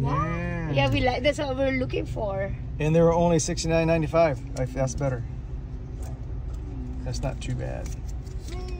Yeah. Yeah, we like that's what we're looking for. And they were only sixty nine ninety five. That's better. That's not too bad.